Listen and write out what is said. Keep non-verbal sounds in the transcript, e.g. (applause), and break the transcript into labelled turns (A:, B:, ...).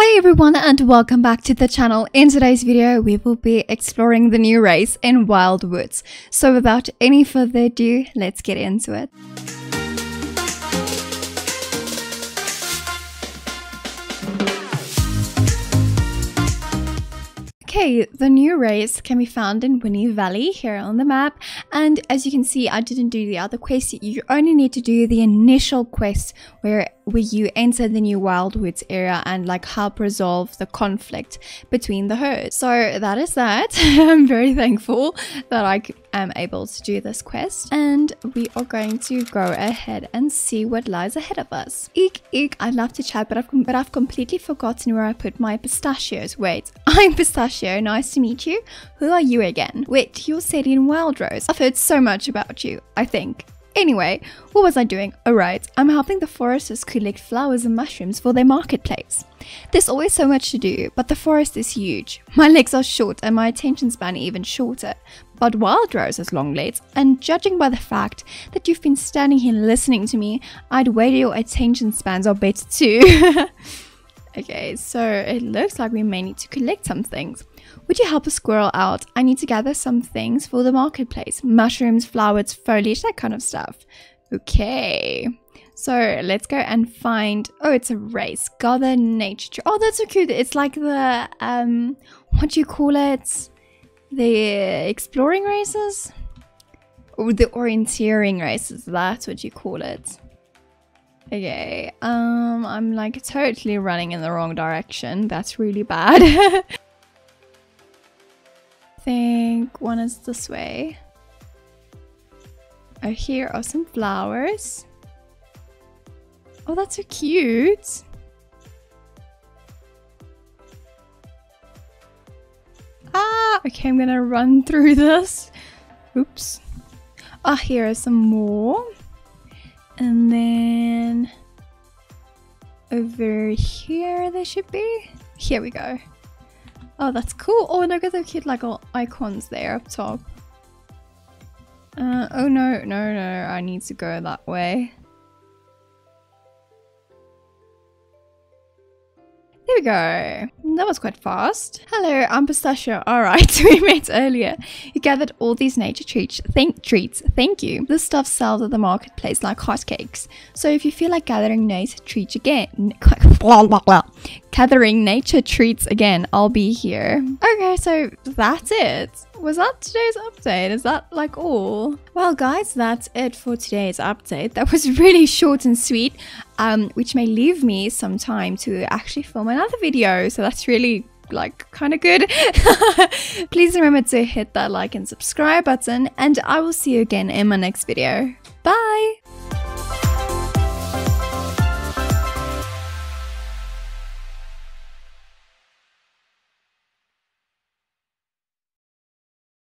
A: Hi everyone and welcome back to the channel. In today's video we will be exploring the new race in Wildwoods. So without any further ado, let's get into it. Okay, the new race can be found in Winnie Valley here on the map. And as you can see, I didn't do the other quest. You only need to do the initial quest where where you enter the new Wildwoods area and like help resolve the conflict between the herds. So that is that. (laughs) I'm very thankful that I am able to do this quest and we are going to go ahead and see what lies ahead of us. Eek, eek, I'd love to chat but I've, but I've completely forgotten where I put my pistachios. Wait, (laughs) I'm Pistachio, nice to meet you. Who are you again? Wait, you're Sadie and Wild Rose. I've heard so much about you, I think. Anyway, what was I doing? Oh, Alright, I'm helping the foresters collect flowers and mushrooms for their marketplace. There's always so much to do, but the forest is huge. My legs are short and my attention span even shorter. But Wildrose has long legs, and judging by the fact that you've been standing here listening to me, I'd wager your attention spans are better too. (laughs) okay, so it looks like we may need to collect some things. Would you help a squirrel out? I need to gather some things for the marketplace. Mushrooms, flowers, foliage, that kind of stuff. Okay. So let's go and find. Oh, it's a race. Gather nature. Oh, that's so cute. It's like the um, what do you call it? The exploring races, or the orienteering races. That's what you call it. Okay. Um, I'm like totally running in the wrong direction. That's really bad. I (laughs) think one is this way. Oh, here are some flowers. Oh, that's so cute. Ah, okay, I'm gonna run through this. Oops. Ah, here are some more. And then over here they should be. Here we go. Oh, that's cool. Oh, and I've got the cute like all icons there up top. Uh, oh no, no, no, I need to go that way. There we go. That was quite fast. Hello, I'm Pistachio. Alright, we met earlier. You gathered all these nature treats. Thank treats. Thank you. This stuff sells at the marketplace like hotcakes. So if you feel like gathering nature treats again, blah, (laughs) blah, blah, gathering nature treats again, I'll be here. Okay, so that's it. Was that today's update? Is that like all? Well, guys, that's it for today's update. That was (laughs) really short and sweet, um, which may leave me some time to actually film another video. So that's really like kind of good. (laughs) Please remember to hit that like and subscribe button, and I will see you again in my next video. Bye!